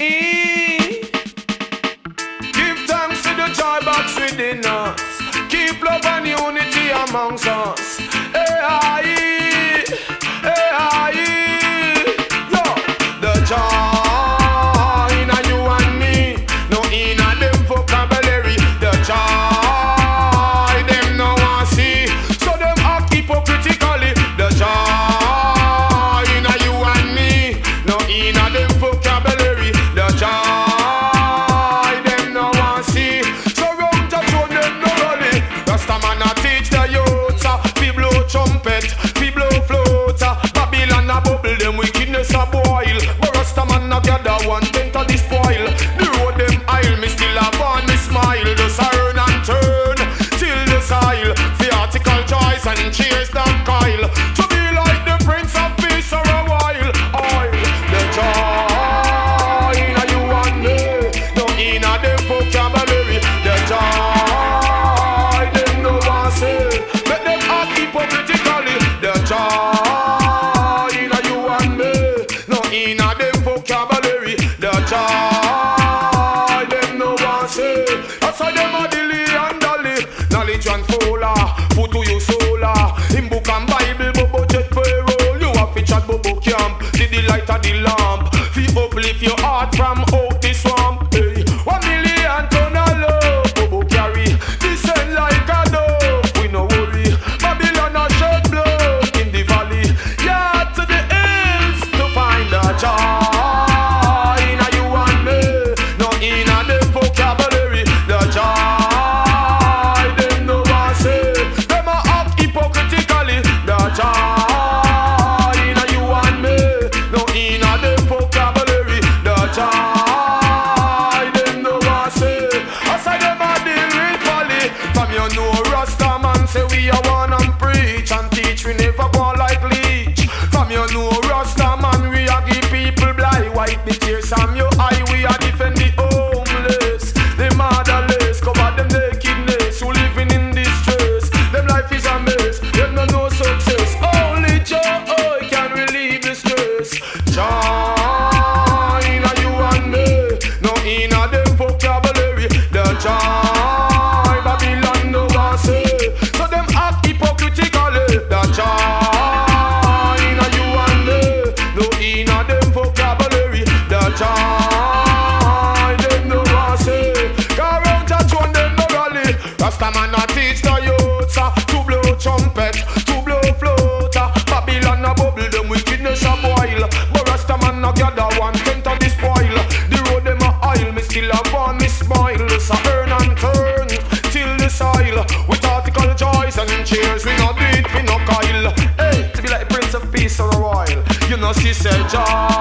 Give thanks to the joy box within us. Keep love and unity amongst us. Your heart from John. cheers, we no beat, we no coil. Hey, to be like Prince of Peace or a royal. You know, she said, John.